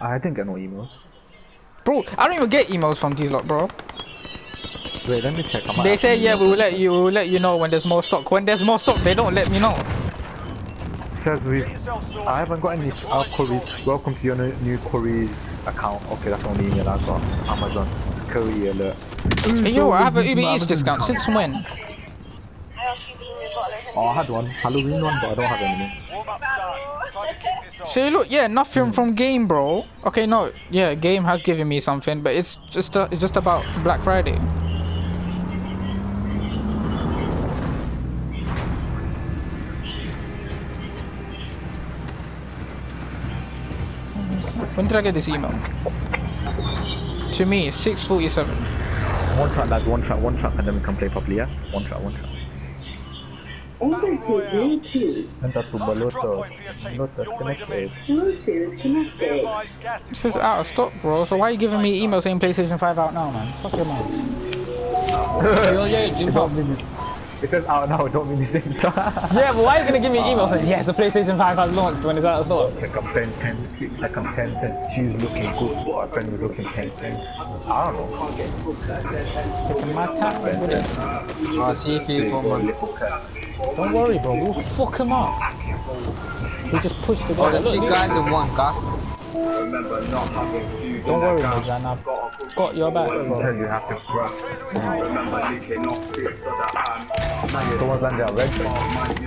I didn't get no emails. Bro, I don't even get emails from these lot, bro. Wait, let me check. I might They say yeah, we will let you, we will let you know when there's more stock. When there's more stock, they don't let me know. says we. I haven't got any uh, queries. Welcome to your new, new queries account. Okay, that's the only email I've got. Amazon. Curry alert. Hey, yo, I have an Uber Eats discount. Since when? Oh, I had one. Halloween one, but I don't have any. Warm up done. Time to kick this off. So look, yeah, nothing from game, bro. Okay, no, yeah, game has given me something, but it's just uh, it's just about Black Friday. When did I get this email? To me, 6:47. One track, lads. One track. One track, and then we can play properly. Yeah. One track. One track. Enter to Bluetooth. Enter to Drop Baloto. point for your team. Baloto You'll need them in. connected. Bluetooth connected. This is is out of stock, bro. So why are you giving me email saying PlayStation 5 out now, man? Fuck your mouth. Yo, yeah, Jim It oh, don't mean it. It says out now. Don't mean the same stuff. Yeah, but why are you gonna give me an email saying yes, the PlayStation 5 has launched when it's out of stock? like I'm 10 10. Like I'm 10 10. She's looking good. My friend was looking 10 10. I don't know. Taking my time with it. I see people, man. Little cat. Don't worry, bro. We'll fuck him up. We just push the Oh, guy. the Look, two guys in one car. Don't worry, Mojan. I've got your back, bro. Says you have to grab. Someone's landed on red.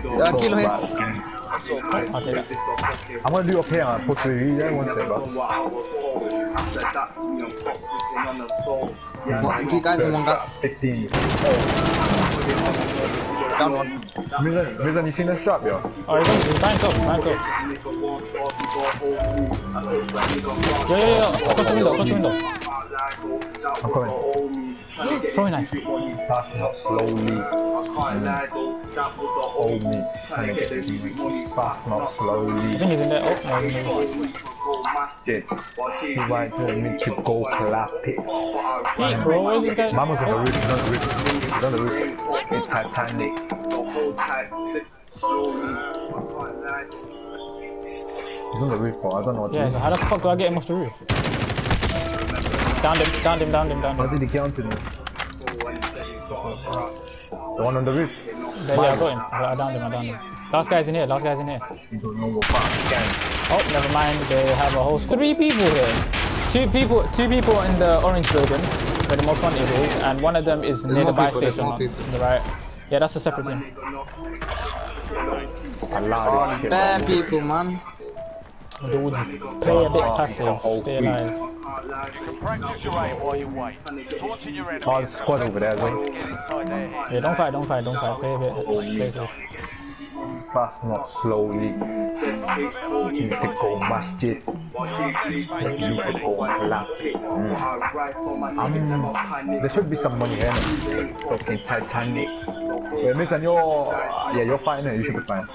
Yeah, kill him. I'll take that. I'm gonna do up here and push the you there one second, bro. One- Two guys in one car. 15. Mizan, Mizan, you seen the? Oh, buying top. Buying top. Yo, yo, yo. Across the window. The window. I'm coming. Throwing knife. Pass not slowly. Hold me. Trying to get the team. Fast, not slowly. I think he's in there. Oh, no. Shit. He right me to go clap it. Hey, bro, where's this guy? Mama's on the roof, he's on the roof. He's on the roof. It's Titanic. He's on the roof, bro. I don't know what to Yeah, do. so how the fuck do I get him off the roof? Downed him, downed him, downed him, downed How did he get onto me? The one on the roof? Yeah, yeah, I got him. I I downed him, I downed him. Last guy's in here, last guy's in here. You don't know what part gang. Oh, never mind. They have a whole three people here. Two people, two people in the orange building where the most wanted is, and one of them is near the buy people, station more on the right. Yeah, that's a separate team. Allah this shit, Bad people, man. Dude, play a bit passive, stay alive. You can practice your aim while you wait. Taunting your enemy Oh, squad over there, though. inside their head. Yeah, don't fight, don't fight, don't fight. Play a bit, play safe. Fast, not slowly. You can go masjid. You can go clap it. Mm. There should be some money here, man. Fucking Titanic. Wait, Mizan, you're... Yeah, you're fighting it. You should be fine.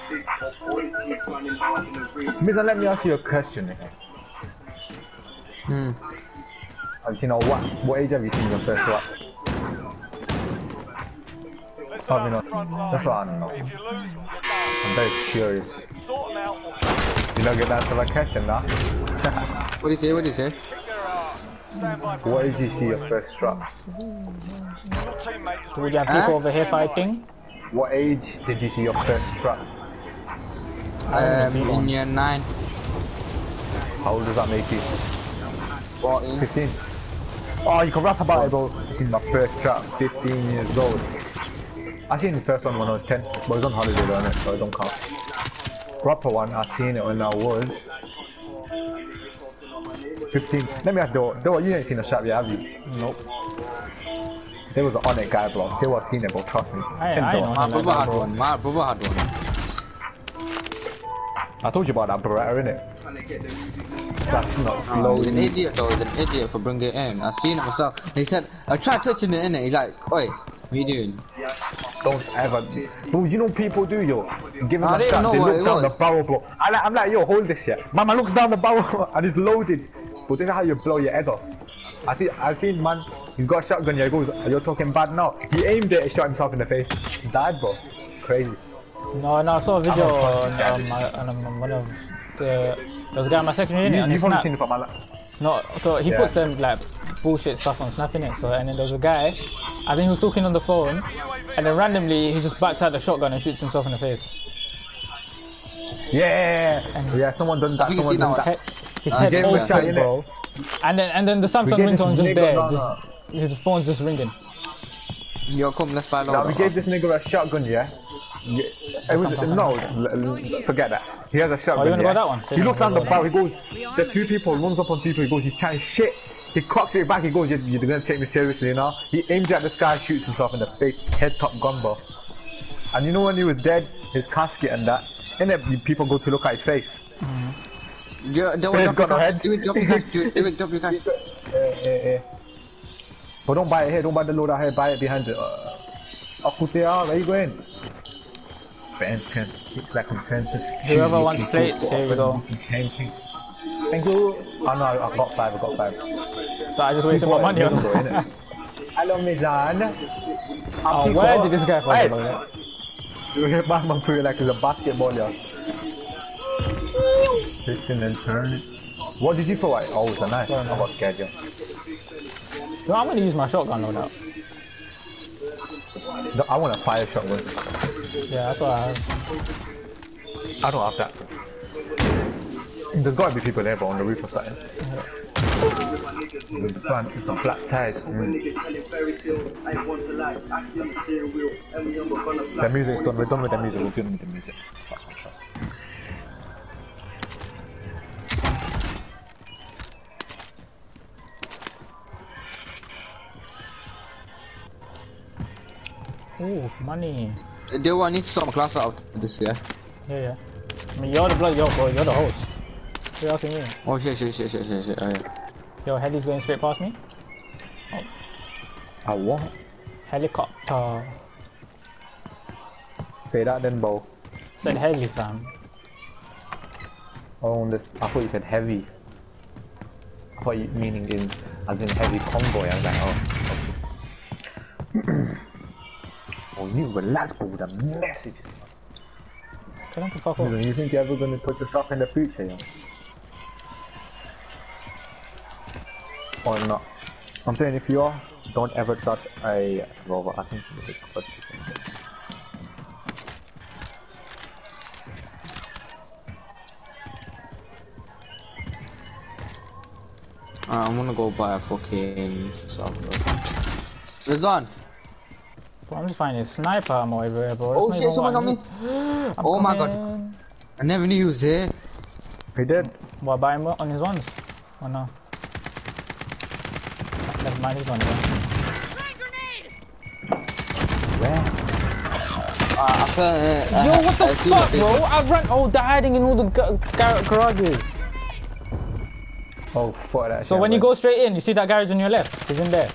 Mizan, let me ask you a question. okay? Hmm. Have you know what? What age have you seen your first rap? Let's Probably start not. That's what I don't know. If you lose, you're done. I'm very curious. Sort them out or You don't get that for a question, now. What do you say? What do you say? kick their ass. Stand What age you see your first truck? your teammate is Do we have people over here fighting? What age did you see your first rap? Um, in year 9. How old does that make you? 14. 15. Oh, you can rap about it, bro. This is my first trap, 15 years old. I seen the first one when I was 10, but I was on holiday though, innit, so it don't count. Proper one, I seen it when I was 15. Let me ask you, though, you ain't seen a shot yet, have you? Nope. There was an on it guy, bro. They were seen it, bro, trust me. I, Ten I though. know My him like brother had one. My brother had one. I told you about that Beretta, innit? That's not Oh, slow. he's an idiot though, he's an idiot for bringing it in. I've seen it myself. He said, I tried touching it in it. He's like, oi, what are you doing? Don't ever. Bro, you know people do, yo. Give him I a didn't shot, know they look down was. the barrel, bro. I, I'm like, yo, hold this here. Mama looks down the barrel and it's loaded. But this is how you blow your head off. I see, I seen man, he's got a shotgun here, he goes, you're talking bad now. He aimed it and shot himself in the face. He died, bro. Crazy. No, no, I saw a video I'm on, not um, my- on um, one of the there was a guy in my secondary unit You, on you've his probably snap. seen it from my. la- No, so he Yeah. puts them like bullshit stuff on Snap in it. So and then there was a guy, I think he was talking on the phone, and then randomly he just backs out the shotgun and shoots himself in the face. Yeah, yeah. Someone done that. Someone done that. Head, his Uh, head game open, with bro. And then and then the Samsung gave ringtone just there, just, his phone's just ringing. Yo, come, let's buy a Now we gave this nigga a shotgun, yeah. yeah. It was, no, l- l- forget that. He has a shotgun. Oh, you wanna yeah. go that one? He looks down the Go barrel. He goes, "There's two people." Runs up on people. He goes, "He's trying shit." He cocks it back. He goes, "You're, you're gonna take me seriously now." He aims at the sky, shoots himself in the face, head top gunbo. And you know when he was dead, his casket and that. And then people go to look at his face. Yo, do Faith it, drop your got no cash. head. Do it, drop your cash. Do it, do it, drop your cash. Eh, eh, eh. But don't buy it here. Don't buy the load out here. Buy it behind it. Uh, up with there. Where you going? Fantastic. It's like consensus. Whoever wants plates, here we go. Thank you. Oh no, I've got five. I've got five. So I just wasted my money on. Hello, Mizan. oh, where did this guy fall? Hey. You hit Batman through it like it's a basketball, yeah. Twisting and turning. What did you throw at? Oh, it's a knife. I got scared, yeah. No, I'm gonna use my shotgun loadout. No, I want a fire shotgun. Yeah, that's what I have. I don't have that. There's gotta be people there, but on the roof or something. With the fan, it's not black tires. Mm. The music's done. We're done with the music. We're done with the music. That's what's up. Ooh, money. Do I need to sort my class out this year? Yeah, yeah. I mean, you're the blood, yo, bro. You're the host. Who else are you? Oh shit, shit, shit, shit, shit, shit. Oh, yeah. Yo, heli's going straight past me. I what? Helicopter. Say that then, Bo. Said heli, fam. Oh, this, I thought you said heavy. I thought you meaning in, as in heavy convoy. I was like, oh. Oh, you relax, bro, with the message. Tell him to fuck You, off. you think you're ever gonna put yourself in the future, yeah? Or not? I'm saying if you are, don't ever touch a rover. I think it's a good thing. Uh, I'm gonna go buy a fucking stuff. Rizan! Bro, I'm just finding sniper ammo everywhere, bro. Oh shit, someone got me! what I need. I'm Oh my god. I never knew he was here. He did. What, buy him on his ones? Or no? Never mind, he's on. Where? Uh, I uh, Yo, what the I fuck, bro? I ran. Oh, they're hiding in all the ga- gar- garages. Oh, fuck that So shit, when you go straight in, you see that garage on your left. He's in there.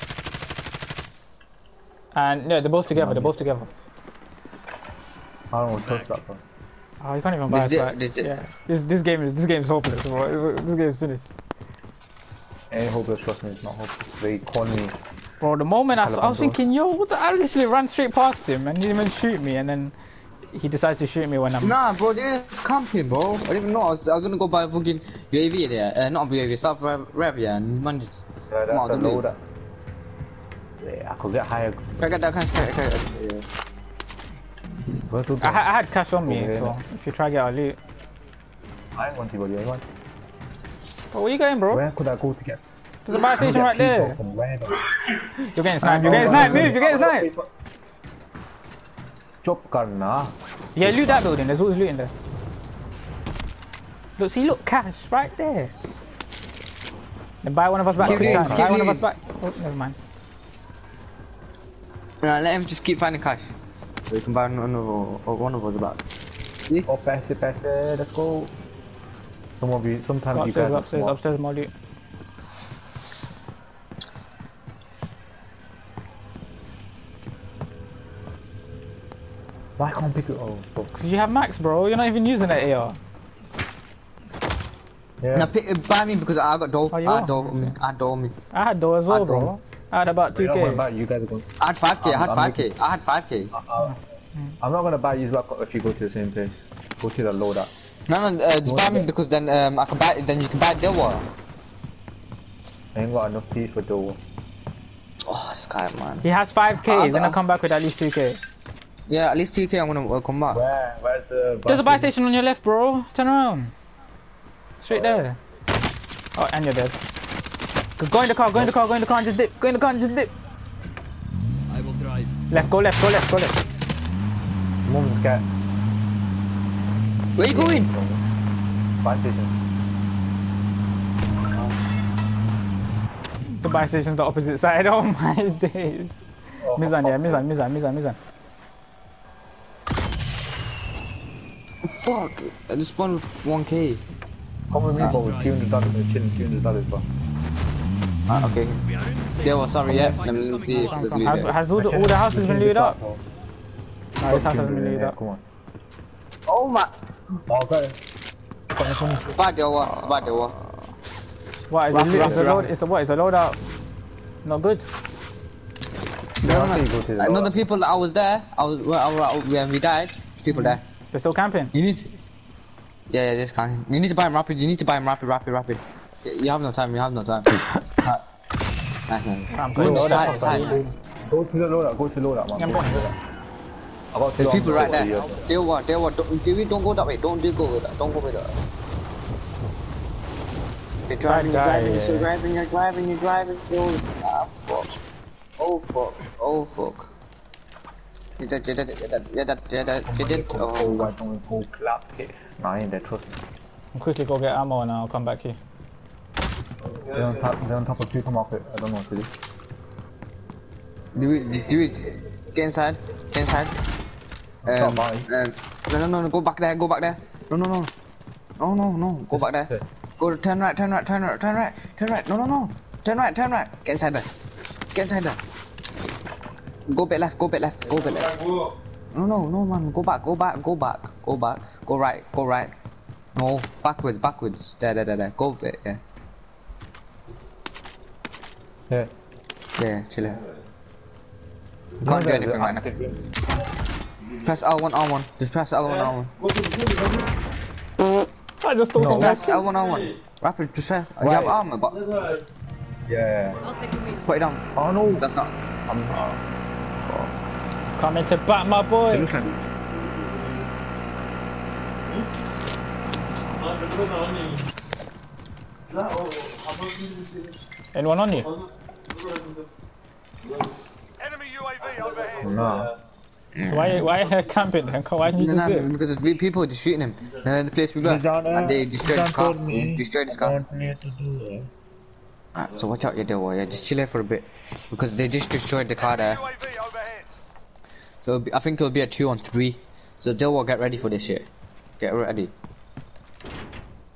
And yeah, they're both together. They're both together. I don't want to touch that, bro. Oh, you can't even buy This it. di- this Yeah, this this game is this game is hopeless. Bro. This game is finished. Ain't hopeless, trust me, it's not hopeless. They call me. Bro, the moment I, I was thinking, yo, what the? I literally ran straight past him and he didn't even shoot me, and then he decides to shoot me when I'm. Nah, bro, there's camping, bro. I didn't even know. I was, I was gonna go buy a fucking UAV there. Uh, not UAV, South Rev, Rev yeah, and man just. Yeah, that's a don't loader. Yeah, I could get higher. Can I get that kind of. Can I, can I, yeah. I, I had cash on me, Over here, so if you try to get our loot. I ain't want to go the other one. Bro, where you going, bro? Where could I go to get? There's a buy station right there. Where? You're getting sniped. You're getting sniped. Move. You're getting sniped. Chop karna. Yeah, loot that building. There's always loot in there. Look, see, look, cash right there. Then buy one of us back. Skip quick time. Buy oh, one of us back. Oh, never mind. Nah, let him just keep finding cash. So you can buy one of, one of us back. See? Oh, pass it, pass it. Let's go. Some of you, sometimes you Upstairs, are upstairs, smart. upstairs, more loot. Why can't pick it? Oh. Cause you have max, bro. You're not even using that AR. Yeah. Now pick, buy me because I got dough. Oh, I are? had dough on me. I had dough on me. I had though as well, I bro. don't. I had about I'm not gonna 2k. buy you guys are going. I had 5k. I had I'm- I'm 5k. I had 5k. Uh, uh, I'm not gonna buy you back if you go to the same place. Go to the loader. No, no, uh, just buy me because then um, I can buy. Then you can buy Dewa. I ain't got enough piece for door. Oh, this guy, man. He has 5k, Uh, he's gonna come back with at least 2k. Yeah, at least 2k. I'm gonna uh, come back. Where? Where's the? There's a buy station on your left, bro. Turn around. Straight there. Oh, and you're dead. Go- Go in the car, go in the car, go in the car and just dip. Go in the car and just dip. I will drive. Left, go left, go left, go left. Mum's cat. Where are you going? Buy station. The buy station's the opposite side. Oh my days. Oh, Mizan, yeah, Mizan, Mizan, Mizan, Mizan. Fuck! I just spawned with 1k. Come with me, bro. With 200 dollars. We're chilling 200 dollars, bro. Ah, okay. Dewa, sorry, yeah. Let me see if there's loot Has, here. has all, the, all the houses been looted up? bro. No, this house hasn't been looted up. come on. Oh my! Oh, okay. It's bad Dewa. It's bad Dewa. What, is Rough, it, lit- rough, it's a rough. load, it's a what, it's a loadout? Not good. No, no, You go to the no. Another people that I was there. I was when, I was- when we died. People there. They're still camping. You need. To, yeah, yeah, this guy. You need to buy him rapid. You need to buy him rapid, rapid, rapid. You have no time. You have no time. Uh, nice, nice. I'm Go going to to side, side. Go to the loadout. Go to the loadout, man. I'm Go to going. the loadout. I got There's people right the there. loadout. Deal what? Deal what? Don't, Deal, don't go that way. Don't do go with that. Don't go with that. You're driving, you're driving, you're still yeah. driving, you're driving, you're driving, still. Ah, fuck. Oh, fuck. Oh, fuck. You did, you did, you did, you did, you did, you did. Oh, Oh, why don't go clap it? Nah, I ain't there, trust me. I'll quickly go get ammo and I'll come back here. They're on top, they're on top of supermarket. I don't know what to do. do it, do it. Get inside, get inside. Um, um, no, no, no, no, go back there, go back there. No, no, no. No, no, no, go back there. Go to turn right, turn right, turn right, turn right, turn right. No, no, no. Turn right, turn right. Get inside there. Get inside there. Go bit left, go bit left, go bit left. No, no, no, man. Go back, go back, go back, go back. Go right, go right. No, backwards, backwards. There, there, there, there. Go bit, yeah. Yeah. Yeah, chill. You can't do anything right now. Press L1, R1. Just press L1, R1. I just thought No. of Press. L1, R1. Rapid, just press. Do you have armor? But Yeah. put it down. Oh no. That's not. I'm. not. Coming to bat my boy. Listen. Anyone on you? Enemy UAV overhead. Nah. Why, why are you camping then? Why didn't you No, do no, it? because there's we- people just shooting him. And the place we were, and they destroyed his car. Destroyed his car. Alright, so watch out, your devil. Yeah, just chill here for a bit, because they just destroyed the car there. So be, I think it'll be a two on three. So Devil, get ready for this shit. Get ready.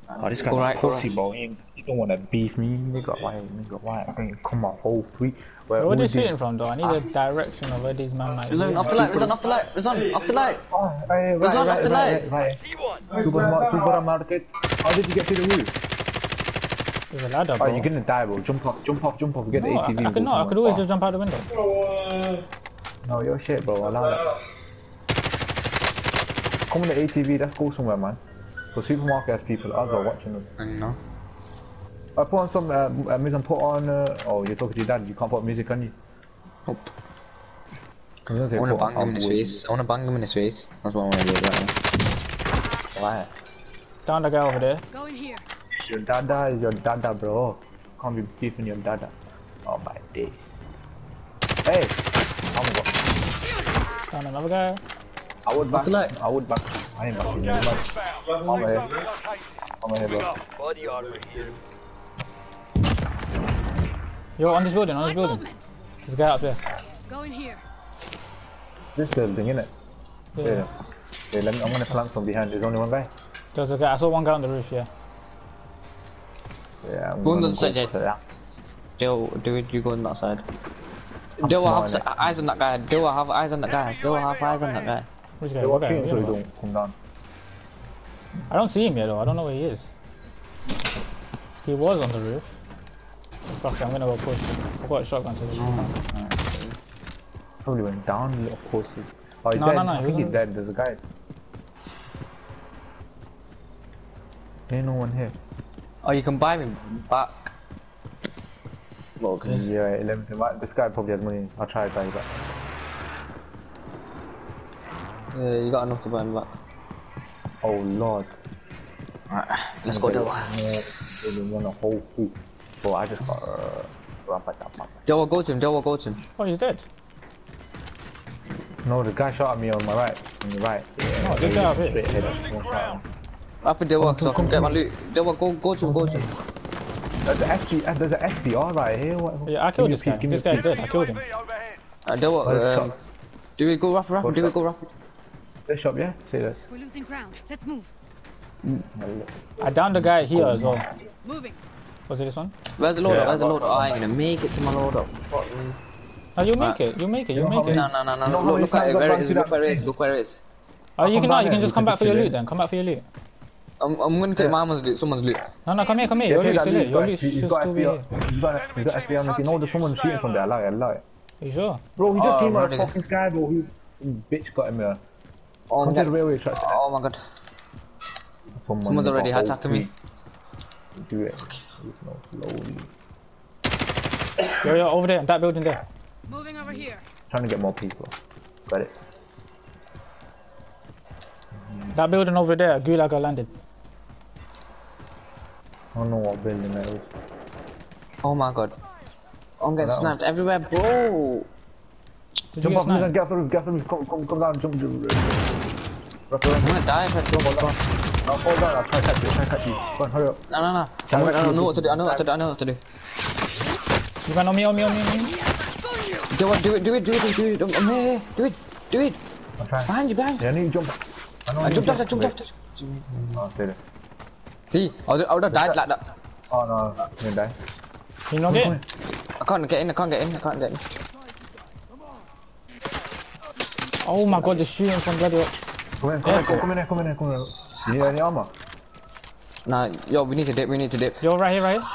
Oh, this guy's Go a right, go pussy, right. bro. He, he don't wanna beef me, nigga. Why, nigga? Why? I think come on, whole three. Where Where are they shooting from though? I need a direction of where these men might be. Rizan, off the light. Rizan, off the light. Rizan, off the light. Oh, right, right, Rizan, off the right, light. right, right. Supermarket, supermarket. How did you get to the roof? There's a ladder, Oh, you're gonna die, bro. Jump off, jump off, jump off. Get No, the I, ATV. I and could not. I could always far. just jump out the window. No, your shit, bro. Allow that. Come on the ATV. Let's go somewhere, man. So supermarket has people. Others are watching us. I know. I put on some uh, uh, music. Put on. Uh, oh, you're talking to your dad. You can't put music on you. Nope. I was gonna say I wanna bang him in his face. I wanna bang him in his face. That's what I wanna do right now. Why? Down the guy over there. Go in here. Your dada is your dada, bro. Can't be beefing your dada. Oh my days. Hey, oh my god. Down another guy. I would back. light. I would back. I ain't backing you. man. Inbound. I'm Safe here. zone relocated. I'm here, bro. Yo, on this building, on this building. movement. There's a guy up there. Go in here. This building, innit? Yeah. Yeah. Yeah, let me, I'm gonna flank from behind. There's only one guy. There's a guy. I saw one guy on the roof. Yeah. Yeah, I'm Go on gonna the side, go Jed. for that. Joe, do. You go on that side. Joe, I have eyes on that guy. Joe, I have eyes on that guy. Joe, I have eyes on that guy. Which guy? What guy? shooting so Yeah, you bro. don't come down. I don't see him yet though. I don't know where he is. He was on the roof. Fuck it, I'm gonna go push. I've got a shotgun to this. Probably went down, little pussy. Oh, he's No, dead. no, no, I he think he's dead. There's a guy. Ain't no one here. Oh, you can buy me back. Okay. Yeah, let me think. Right, This guy probably has money. I'll try to buy you back. Yeah, you got enough to buy him back. Oh lord. Alright, let's go, Dewa. You want a whole food. Bro, I just got uh, rapatapa. Dewa, go to him. Dewa, go to him. Oh, he's dead. No, the guy shot at me on my right. On the right. Yeah, Oh, this guy up here. straight ahead. One shot. Up in Dewa, so I can get my loot. Dewa, go, go to him, go to him. There's an SG, uh, there's an SDR right here. What? Yeah, I killed this me guy. peek, give me This guy's dead. I killed him. UAV overhead. Uh, Dewa, Oh, um, do we go rapid, rapid? Do we go rapid? This shop, yeah? See this. We're losing ground. Let's move. I downed the guy here as well. Moving. Was it this one? Where's the loader? Yeah, Where's the I loader? Oh, I'm gonna make it to my loader. Fuck. Oh, you make Right. it. You make it. You You make it. No, no, no, no, no. Look, look at it. Where it is. Look where it is. thing? Look where it is. Oh, you can come oh, no, you can just come back for your loot then. Come back for your loot. I'm, I'm gonna take my man's loot. Someone's loot. No, no, come here, come here. Yeah, Your see loot that still here. loot, Your guys. loot He's should got still be here. He's got, he's got on the team. No, there's someone shooting from there. I lie, I lie. You sure? Bro, he just Oh, came out really? of fucking sky, bro. He, some bitch got him here. Oh my the god. railway tracks. Oh my god. Someone already whole attacking me. Do it. It's not slowly. Yo, yo, over there, that building there. Moving over here. Trying to get more people. Got it. That building over there, Gulag got landed. I don't know what building that is. Oh my god. I'm getting that one. everywhere, bro. Did you Jump get off, Milan, sniped? get off the roof, get off the roof. Come, come, come down, jump, jump. Wrap. I'm gonna die if I Fall don't. Now fall down, I'll try to catch you, to catch you. On, hurry up. No, no, no. I I know what to do. I know what to do. I know what to do. You ran on me, on me, on me, on me. Do it, do it, do it, do it, do it. I'm here. Do it, do it. I'm. Behind you, behind you. Yeah, I need to jump. I know I jumped off, I jumped. Oh, did it. See, I would, have died like that. Oh no, didn't die. You not getting? I can't get in, I can't get in, I can't get in. Oh my god, they're shooting from bloody. Come in, come in, come in, come in, come in. Here. You need any armor? Nah, yo, we need to dip, we need to dip. Yo, right here, right here.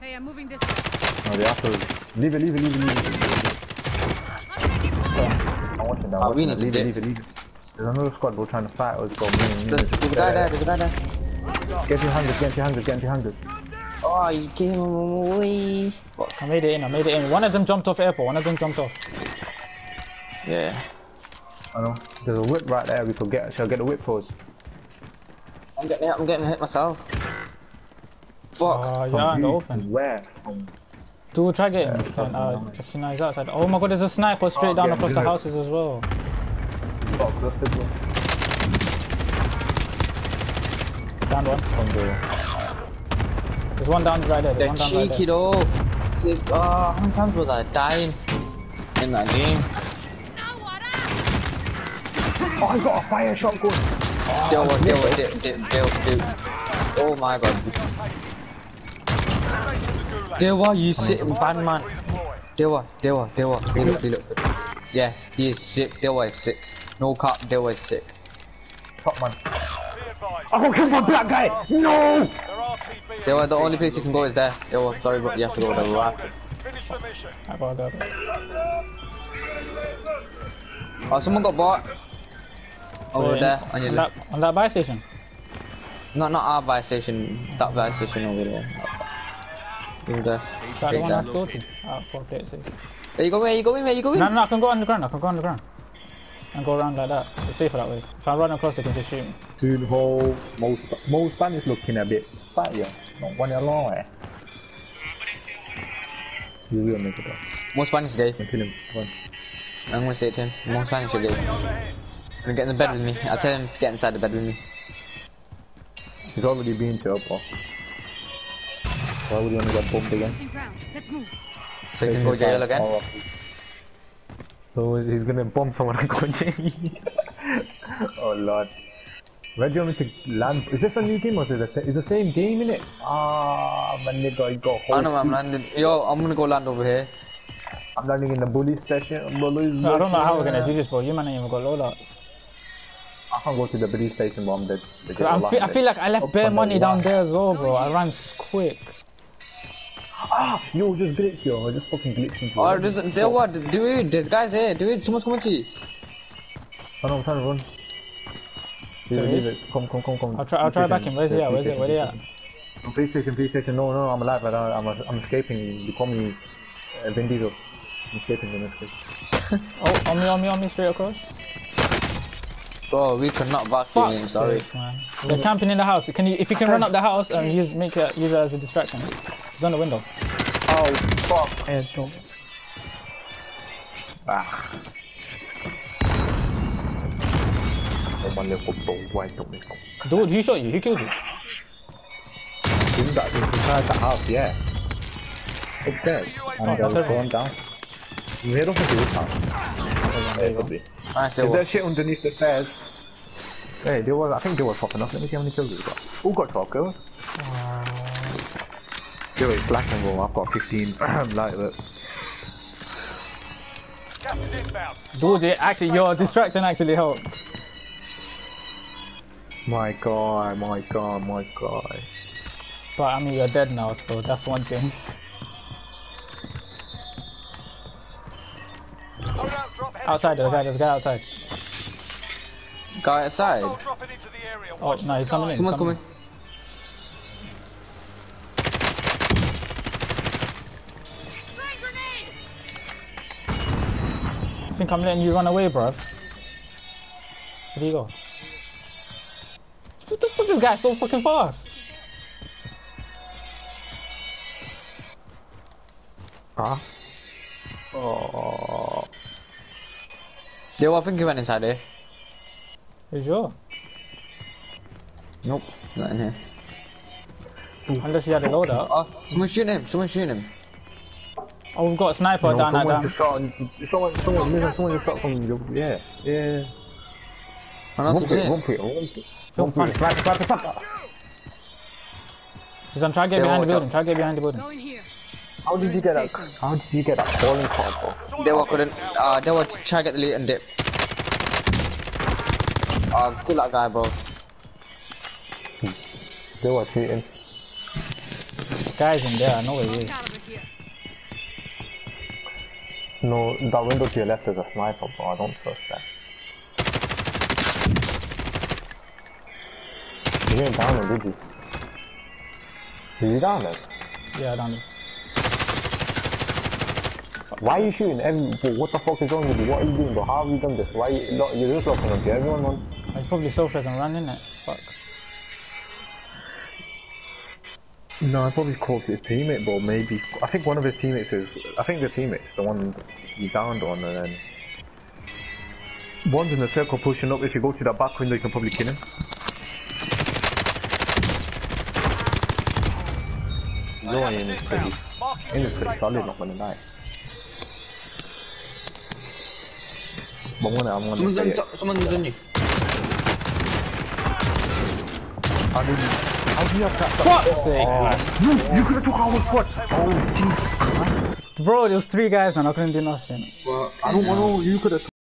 Hey, I'm moving this way. No, they have to. Leave it, leave it, leave it, leave it. I'm watching that. Ah, I'm we need that. to leave it, dip. leave it, leave it. There's another squad bro trying to fight Let's bro. Me, me, There's, me. there's a guy there, there's a guy there. Get 200, get 200, get 200. Oh, you came away. I made it in, I made it in. One of them jumped off airport, one of them jumped off. Yeah. I know. There's a whip right there we could get. Shall I get the whip for us? I'm getting hit, I'm getting hit myself. Fuck. Oh, From yeah, in the who? open. Where? From Dude, try getting Yeah, him. Uh, damage. just, you know, he's outside. Oh my god, there's a sniper straight Oh, down yeah, across the good. houses as well. Got clustered, bro. Down one. From the. There's one down right there. There's They're one down right cheeky there. though. It's- Oh, how many times was I dying in that game? Oh, I got a fire shotgun. Deal with, deal with, deal, deal, deal, deal. Oh my god. Dewa, you sick bad man. Dewa, Dewa, Dewa. Relook, relook. Yeah, he is sick. Dewa is sick. No cap, Dewa is sick. Top man. Be advised. I got killed by black guy. No. There are Dewa, the only place you can go is there. Dewa, sorry, but you have to go to the rapid. Finish the mission. I got that. Oh, someone got bought. Over Wait, there, on your on left. on that buy station. Not, not our buy station. That buy station over there. Over there. That's the Straight one I there. go to. Ah, fuck that safe. Where you going? Where you going? Where you going? No, no, I can go underground. I can go underground. And go around like that. It's safer that way. If I run across, they can just shoot me. Dude, whole most most Spanish looking a bit fire. No one along. eh? You will make it up. More Spanish gay. Kill him. I'm gonna say it to him. More Spanish gay. Gonna get in the bed with me. I'll tell him to get inside the bed with me. He's already been to Upper. Why would he want to get bombed again? Losing ground. Let's move. So he can go jail again. Oh, So he's gonna bomb someone and go jail. oh lord. Where do you want me to land? Is this a new game or is it the, is the same game in it? Ah, my nigga, you got I know I'm landing. Yo, I'm gonna go land over here. I'm landing in the bully station. Bullies. No, I don't know how we're gonna do this, bro. You man ain't even got loadout. I can't go to the police station, but I'm dead. I'm fe- I feel like I left bare money down there as well, bro. I ran quick. Ah, yo, just glitch, yo. I just fucking glitched into Oh, it. there's, there what? Dude, this guy's here. Dude, someone's coming to you. Oh no, I'm trying to run. You To leave it. Come, come, come, come. I'll try. I'll try back him. Where's he at? Where's it? Where they at? On PlayStation, PlayStation. No, no, I'm alive. I don't, I'm, I'm escaping. You call me uh, Vin Diesel. I'm escaping the next case. Oh, on me, on me, on me, straight across. Bro, we could not back Fuck. Sorry. sake, man. They're camping in the house. Can you, if you can run up the house and use, make it, use it as a distraction. He's on the window. Oh, fuck. And don't. Ah. Oh, my little boy, why don't we? Dude, who shot you? Who killed you? Isn't that inside the house? Yeah. Upstairs. Oh, that's going down. You head off into this house. Yeah, it could be. Ah, nice, they Is were. there shit underneath the stairs? Hey, there was. I think they were popping up. Let me see how many kills we got. Who got 12 kills? Uh, Yo, it's black and roll. I've got 15. like that. Gas is inbound. Dude, it actually, your distraction actually helped. My god, my god, my god. But I mean, you're dead now, so that's one thing. Outside, there's a guy, way. there's a guy outside. Guy outside. Hostile dropping into the area. Oh, no, the he's coming in. Come on, come on. I think I'm letting you run away, bro. Where do you go? What the fuck, this guy so fucking fast? Huh? Oh. Yo, I think he went inside there. Are you sure? Nope, not in here. Unless you had a loadout. Oh, someone shooting him. Someone shooting him. Oh, we've got a sniper No, down that someone just shot. Someone, someone, someone, someone just shot from the. Yeah, yeah. Oh, that's One what for it, I'm one saying. for one for. Don't One for it. panic. Sniper, sniper, sniper. He's on, try to get Yeah, behind the building, out. try to get behind the building. Go in here. How did you get that? How did you get that falling card, bro? They were couldn't. Uh, they were try to get the lead and dip. Uh, kill that guy, bro. They were cheating. Guys in there, I know where he is. No, that window to your left is a sniper, bro. I don't trust that. You didn't down him, did you? Did you down him? Yeah, down there. Why are you shooting every, bro, what the fuck is wrong with you? What are you doing, bro? How have you done this? Why you, look, you're just locking up to everyone, man. He's probably surface and run, innit? Fuck. No, I probably called his teammate, bro. Maybe. I think one of his teammates is. I think the teammate's the one you downed on, and then. One's in the circle pushing up. If you go to that back window, you can probably kill him. You're in is pretty. In new is pretty safe solid, not gonna lie. I'm gonna, I'm gonna Someone's say on top. Someone's on you. How did you, how did you have that? Fuck's sake. You, you could have took our squad. Oh, Jesus. Bro, there was three guys, man. I couldn't do nothing. Fuck. I don't want to. You could have